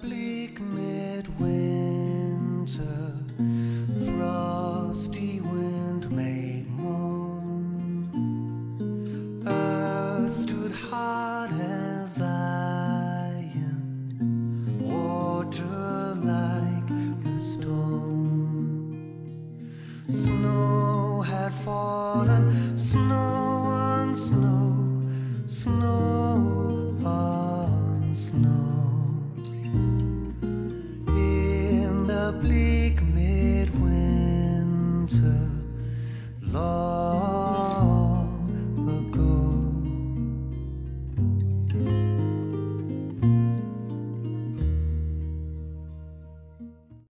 bleak midwinter, frosty wind made moan. Earth stood hard as iron, water like a stone. Snow had fallen, bleak midwinter, Lord.